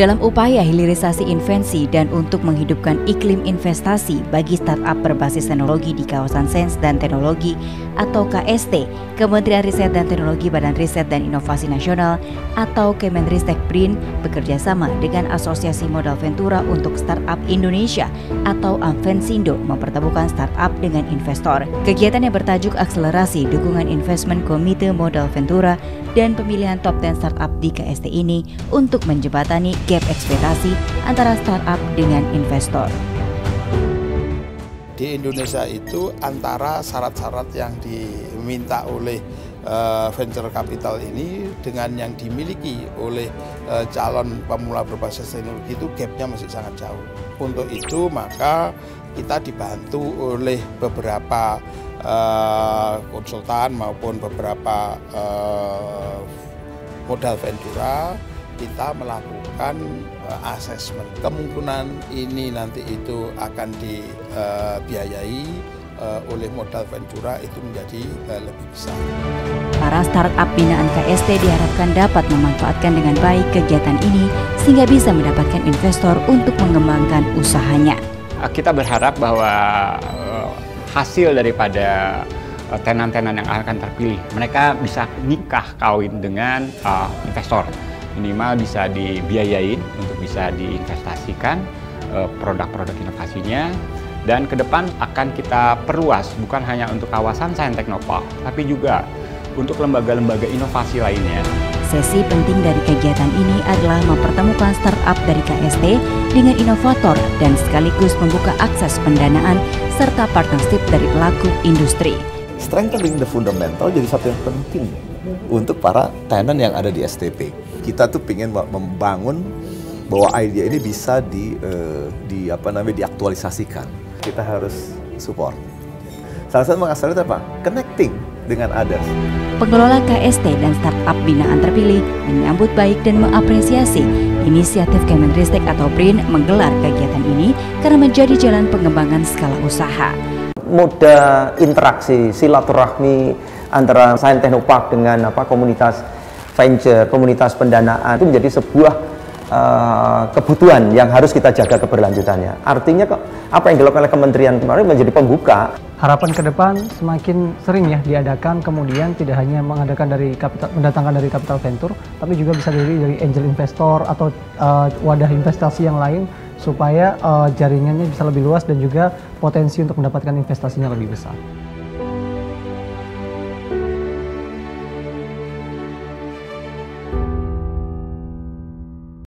Dalam upaya hilirisasi invensi dan untuk menghidupkan iklim investasi bagi startup berbasis teknologi di kawasan sains dan teknologi atau KST, Kementerian Riset dan Teknologi Badan Riset dan Inovasi Nasional atau Kemenristek BRIN bekerja sama dengan Asosiasi Modal Ventura untuk Startup Indonesia atau Amvensindo mempertemukan startup dengan investor. Kegiatan yang bertajuk Akselerasi Dukungan Investment Komite Modal Ventura dan pemilihan top 10 startup di KST ini untuk menjembatani gap ekspektasi antara startup dengan investor. Di Indonesia itu antara syarat-syarat yang diminta oleh uh, venture capital ini dengan yang dimiliki oleh uh, calon pemula berbasis teknologi itu gapnya masih sangat jauh. Untuk itu maka kita dibantu oleh beberapa uh, konsultan maupun beberapa uh, modal ventura kita melakukan uh, asesmen kemungkinan ini nanti itu akan dibiayai uh, oleh modal ventura itu menjadi uh, lebih besar. Para startup binaan KST diharapkan dapat memanfaatkan dengan baik kegiatan ini sehingga bisa mendapatkan investor untuk mengembangkan usahanya. Kita berharap bahwa hasil daripada tenan-tenan yang akan terpilih, mereka bisa nikah kawin dengan uh, investor minimal bisa dibiayain untuk bisa diinvestasikan eh, produk-produk inovasinya dan ke depan akan kita perluas bukan hanya untuk kawasan Sains Teknopark tapi juga untuk lembaga-lembaga inovasi lainnya. Sesi penting dari kegiatan ini adalah mempertemukan startup dari KST dengan inovator dan sekaligus membuka akses pendanaan serta partnership dari pelaku industri. Strengthening the fundamental jadi satu yang penting untuk para tenant yang ada di STP kita tuh ingin membangun bahwa ide ini bisa di, uh, di apa namanya diaktualisasikan. Kita harus support. Salah satu mengakselerasi apa? Connecting dengan others. Pengelola KST dan startup binaan terpilih menyambut baik dan mengapresiasi inisiatif Kemenristek atau BRIN menggelar kegiatan ini karena menjadi jalan pengembangan skala usaha. Moda interaksi silaturahmi antara Sains Teknopark dengan apa komunitas venture, komunitas pendanaan itu menjadi sebuah uh, kebutuhan yang harus kita jaga keberlanjutannya. Artinya kok apa yang dilakukan oleh kementerian kemarin menjadi pembuka. Harapan ke depan semakin sering ya diadakan, kemudian tidak hanya mengadakan dari kapital, mendatangkan dari capital venture, tapi juga bisa dari dari angel investor atau uh, wadah investasi yang lain supaya uh, jaringannya bisa lebih luas dan juga potensi untuk mendapatkan investasinya lebih besar.